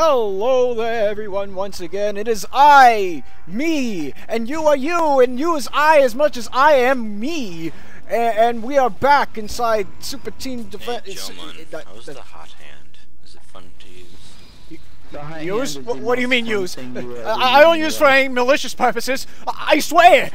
Hello there, everyone, once again. It is I, me, and you are you, and you is I as much as I am me. And, and we are back inside Super Team Defense. Hey, JoMun, how's the hot hand? Is it fun to use? Use? What, what do you mean use? I, I don't use for any malicious purposes. I, I swear!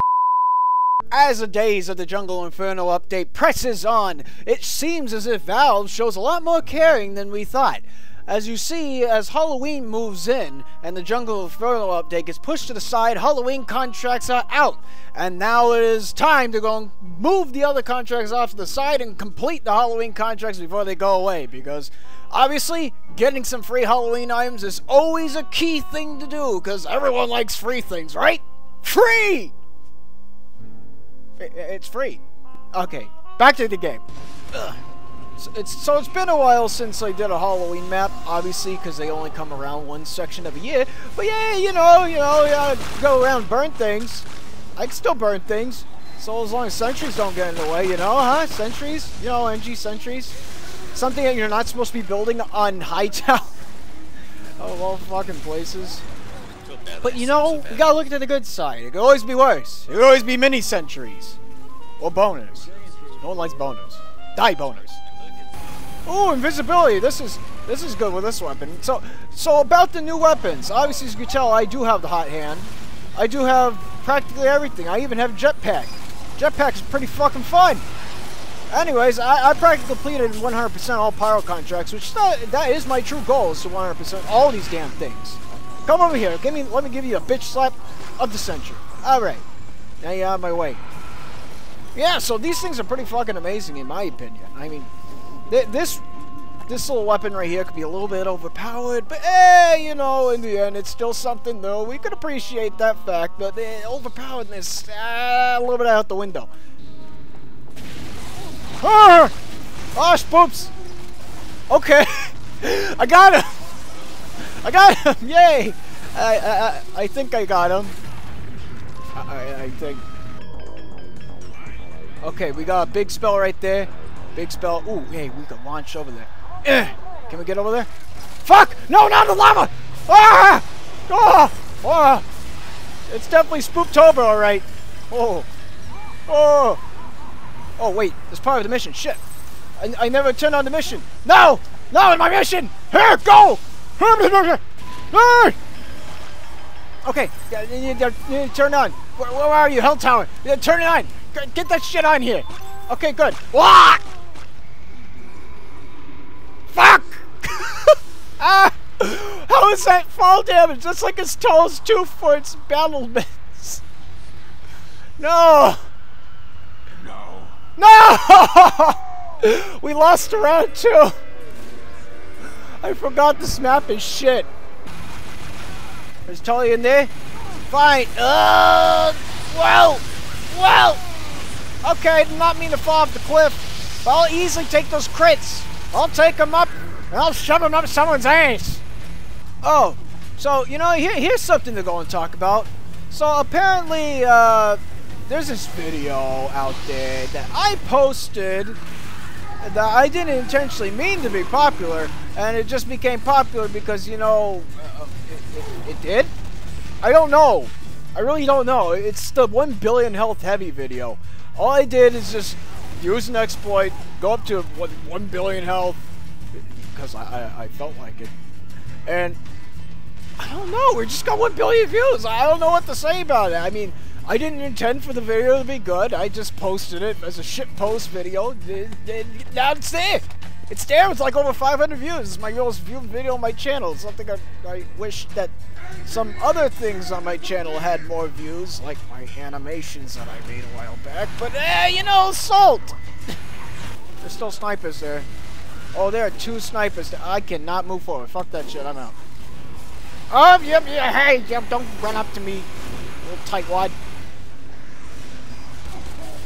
As the days of the Jungle Inferno update presses on, it seems as if Valve shows a lot more caring than we thought. As you see, as Halloween moves in and the Jungle Inferno update gets pushed to the side, Halloween contracts are out. And now it is time to go and move the other contracts off to the side and complete the Halloween contracts before they go away. Because obviously, getting some free Halloween items is always a key thing to do because everyone likes free things, right? Free! It's free. Okay, back to the game. Ugh. So it's, so it's been a while since I did a Halloween map, obviously, because they only come around one section of a year. But yeah, you know, you know, you gotta go around burn things. I can still burn things. So as long as sentries don't get in the way, you know, huh? Sentries? You know, engie sentries? Something that you're not supposed to be building on high Hightower. Oh, of all fucking places. But you know, you gotta look at the good side. It could always be worse. It could always be mini sentries. Or boners. No one likes boners. Die boners. Oh, invisibility. This is this is good with this weapon. So so about the new weapons. Obviously, as you can tell, I do have the hot hand. I do have practically everything. I even have jetpack. Jetpack is pretty fucking fun. Anyways, I, I practically completed 100% all pyro contracts, which not, that is my true goal is to 100% all these damn things. Come over here. Give me. Let me give you a bitch slap of the century. All right. Now you're out of my way. Yeah. So these things are pretty fucking amazing, in my opinion. I mean, th this this little weapon right here could be a little bit overpowered, but eh, you know, in the end, it's still something though. We could appreciate that fact, but the overpoweredness, ah, a little bit out the window. Ah! Oh, spoops! Okay, I got him! I got him! Yay! I, I, I think I got him. I, I think. Okay, we got a big spell right there. Big spell. Ooh, hey, we can launch over there. Eh, can we get over there? Fuck! No, not the lava! Ah! Oh! Oh! It's definitely Spooktober, alright. Oh. Oh! Oh, wait. It's part of the mission. Shit. I, I never turned on the mission. No! No, in my mission! Here, go! Okay, turn on. Where, where are you, Hell Tower? Turn it on. Get that shit on here. Okay, good. What? Fuck! ah! How is that fall damage? That's like as tall as 2Fort's battlements. No! No. No! we lost a round two. I forgot this map is shit. Is Tully in there? Fine. Uh, well, well. Okay, I did not mean to fall off the cliff. But I'll easily take those crits. I'll take them up and I'll shove them up someone's ass. Oh, so, you know, here, here's something to go and talk about. So apparently, uh, there's this video out there that I posted that I didn't intentionally mean to be popular, and it just became popular because, you know, uh, it, it, it, did? I don't know. I really don't know. It's the 1 billion health heavy video. All I did is just use an exploit, go up to 1, 1 billion health, because I, I, I felt like it, and I don't know, we just got 1 billion views. I don't know what to say about it. I mean, I didn't intend for the video to be good. I just posted it as a shit post video. Now it's there. It's there. It's like over 500 views. It's my most viewed video on my channel. Something I, I wish that some other things on my channel had more views, like my animations that I made a while back. But, eh, you know, salt. There's still snipers there. Oh, there are two snipers. I cannot move forward. Fuck that shit. I'm out. Oh, yep, yeah, hey, yep, don't run up to me, little tightwad.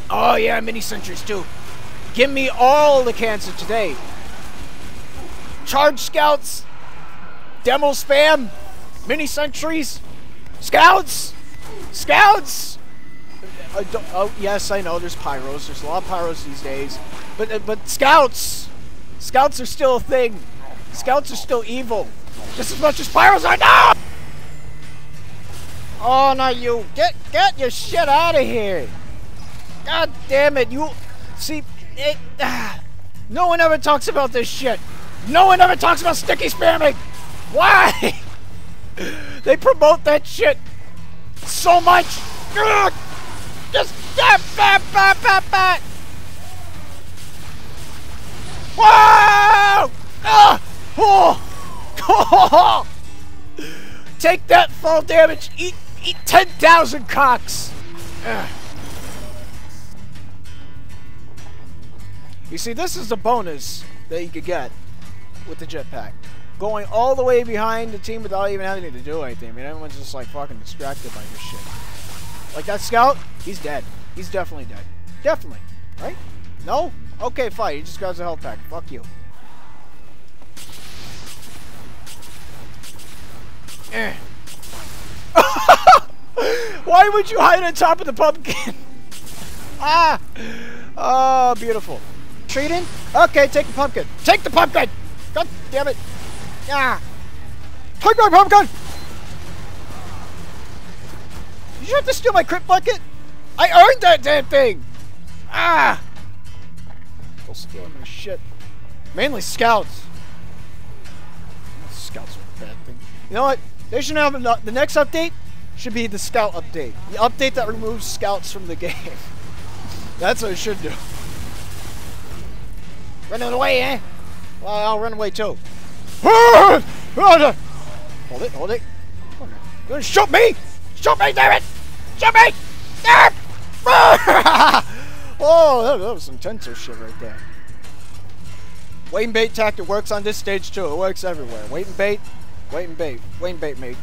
Oh yeah, mini sentries too. Give me all the cancer today. Charge scouts, demo spam, mini sentries, scouts, scouts. Oh yes, I know. There's pyros. There's a lot of pyros these days, but uh, but scouts, scouts are still a thing. Scouts are still evil. Just as much as Pyro's are now! Oh, no, you. Get get your shit out of here. God damn it. You see it No one ever talks about this shit. No one ever talks about sticky spamming. Why? they promote that shit so much. Ugh. Just bap bap bap bap bap. Whoa! Ah! Oh! Take that fall damage. Eat eat 10,000 cocks. You see, this is the bonus that you could get with the jetpack. Going all the way behind the team without even having to do anything. I mean, everyone's just like fucking distracted by this shit. Like that scout, he's dead. He's definitely dead. Definitely. Right? No? Okay, fine. He just grabs a health pack. Fuck you. Why would you hide on top of the pumpkin? ah! Oh, beautiful. Treating? Okay, take the pumpkin. Take the pumpkin! God damn it. Ah! Take my pumpkin! Did you have to steal my crit bucket? I earned that damn thing! Ah! Still stealing my shit. Mainly. Scouts You know what? They should have the next update should be the scout update. The update that removes scouts from the game. That's what it should do. Running away, eh? Well, I'll run away too. Hold it, hold it. You're gonna shoot me! Shoot me, damn it! Shoot me! oh, that, that was some tensor shit right there. Wait and bait tactic works on this stage too. It works everywhere. Wait and bait, wait and bait, wait and bait me.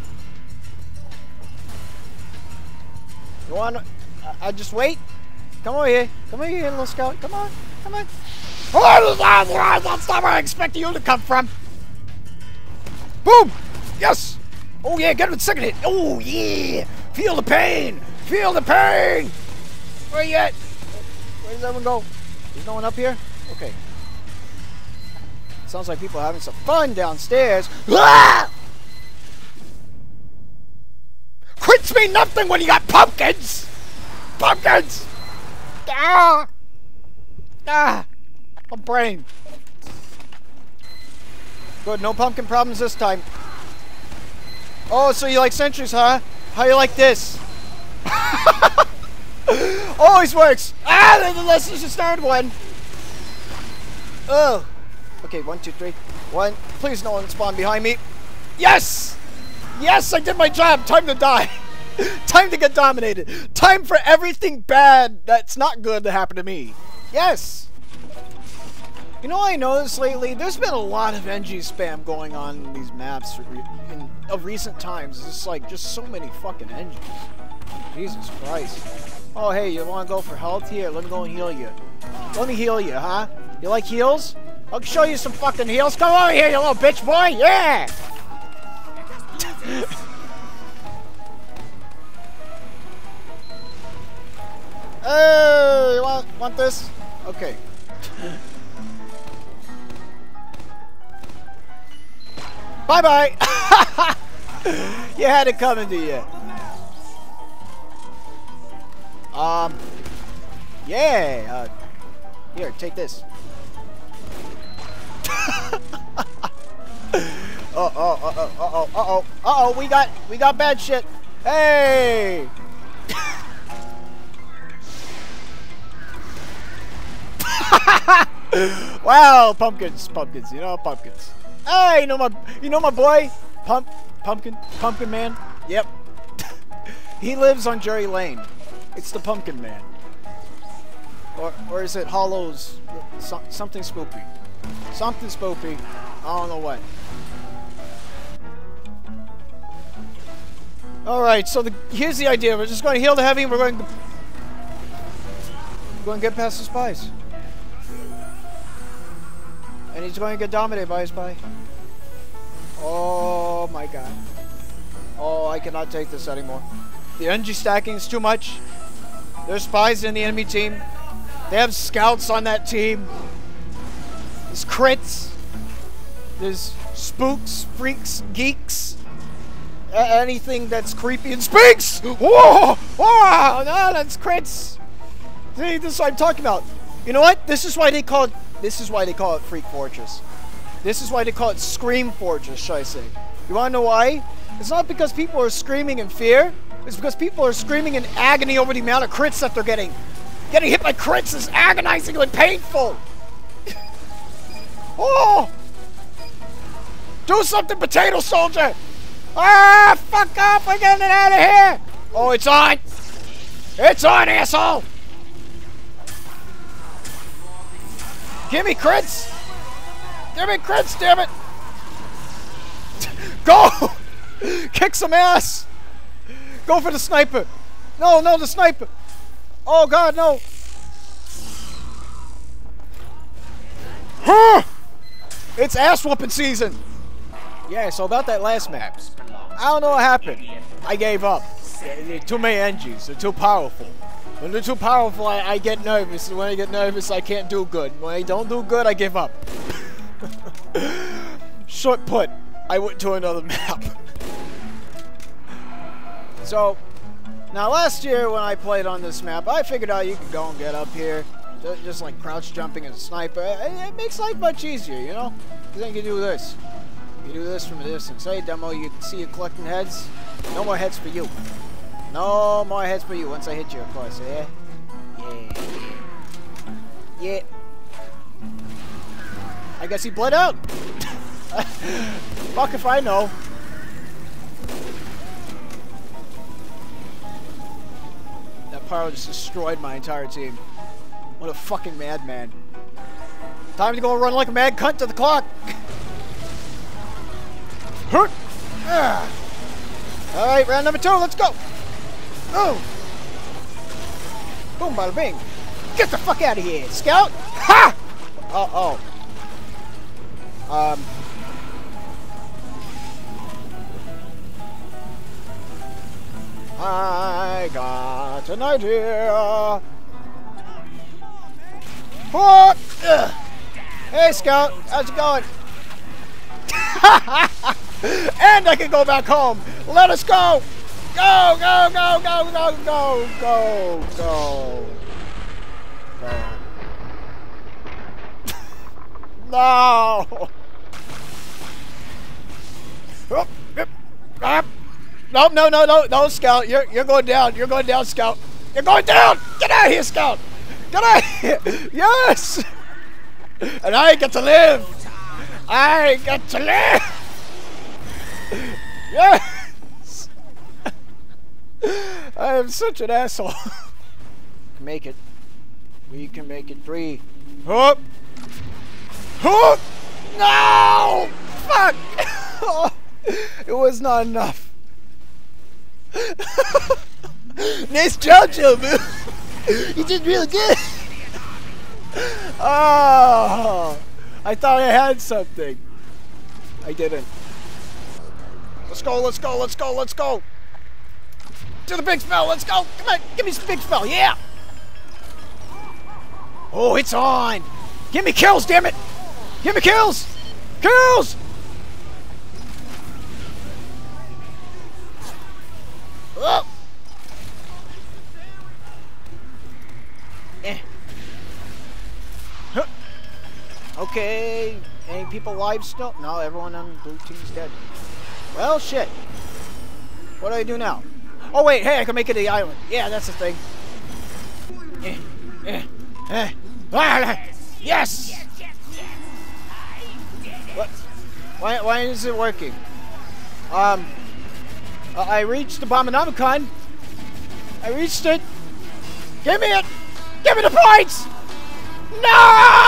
You want? I, I just wait. Come over here. Come over here, little scout. Come on. Come on. Oh, that's not where I expected you to come from. Boom! Yes! Oh yeah, get him second hit. Oh yeah! Feel the pain! Feel the pain! Where you at? Where does one go? There's no one up here? Okay. Sounds like people are having some fun downstairs. Ah! Quits mean nothing when you got pumpkins! Pumpkins! Ah! Ah! My brain. Good, no pumpkin problems this time. Oh, so you like sentries, huh? How you like this? Always works! Ah, let's just start one. Oh. Okay, one, two, three. One. Please no one spawn behind me. Yes! Yes, I did my job. Time to die. Time to get dominated. Time for everything bad that's not good to happen to me. Yes! You know I noticed lately? There's been a lot of engie spam going on in these maps in, of recent times. It's just like, just so many fucking engies. Jesus Christ. Oh, hey, you want to go for health here? Let me go and heal you. Let me heal you, huh? You like heals? I'll show you some fucking heels. Come over here, you little bitch boy! Yeah! hey, you want, want this? Okay. Bye bye! you had it coming to you. Um, yeah. Uh, here, take this. Uh oh, uh oh, uh oh, uh oh, uh oh. We got, we got bad shit. Hey. wow, pumpkins, pumpkins. You know, pumpkins. Hey, you know my, you know my boy, Pump, Pumpkin, Pumpkin Man. Yep. he lives on Drury Lane. It's the Pumpkin Man. Or, or is it Hollows? So, something spoopy. Something spoopy. I don't know what. Alright, so the, here's the idea. We're just going to heal the heavy and we're going to... We're going to get past the spies. And he's going to get dominated by his spy. Oh my god. Oh, I cannot take this anymore. The energy stacking is too much. There's spies in the enemy team. They have scouts on that team. There's crits. There's spooks, freaks, geeks, anything that's creepy and speaks. Whoa! Whoa! No, that's crits. See, this is what I'm talking about. You know what? This is why they call it. This is why they call it Freak Fortress. This is why they call it Scream Fortress, should I say? You wanna know why? It's not because people are screaming in fear. It's because people are screaming in agony over the amount of crits that they're getting. Getting hit by crits is agonizingly painful. Oh! Do something, Potato Soldier! Ah, fuck off! We're getting it out of here! Oh, it's on! It's on, asshole! Give me crits! Give me crits, damn it! Go! Kick some ass! Go for the sniper! No, no, the sniper! Oh god, no! Huh! It's ass whooping season! Yeah, so about that last map. I don't know what happened. I gave up. Too many engines. They're too powerful. When they're too powerful, I, I get nervous. And when I get nervous, I can't do good. When I don't do good, I give up. Short put, I went to another map. so, now last year when I played on this map, I figured out you could go and get up here. Just like crouch jumping and sniper. It, it makes life much easier, you know? Then you can do this. You do this from a distance. Hey, demo, you see you collecting heads? No more heads for you. No more heads for you once I hit you, of course, yeah? Yeah. Yeah. I guess he bled out. Fuck if I know. That pyro just destroyed my entire team. What a fucking madman. Time to go run like a mad cunt to the clock. Hurt! Ah. All right, round number two. Let's go. Oh. Boom, bada bing. Get the fuck out of here, scout. Ha! Uh oh. Um. I got an idea. Hey, Scout, how's it going? and I can go back home. Let us go. Go, go, go, go, go, go, go, go. No. No, no, no, no, no, Scout. You're, you're going down. You're going down, Scout. You're going down. Get out of here, Scout. Of here. Yes. And I get to live. I get to live. Yes. I am such an asshole. make it. We can make it three. Hook. Hook. No. Fuck. it was not enough. nice job, Joe. you did really good. Oh, I thought I had something. I didn't. Let's go, let's go, let's go, let's go. To the big spell, let's go. Come on, give me some big spell, yeah. Oh, it's on. Give me kills, damn it. Give me kills. Kills. Any people live still? No, everyone on blue team's dead. Well, shit. What do I do now? Oh, wait. Hey, I can make it to the island. Yeah, that's the thing. Eh, eh, eh. Ah, yes! What? Why, why is it working? Um... Uh, I reached the Abominomicon. I reached it. Give me it! Give me the points! No!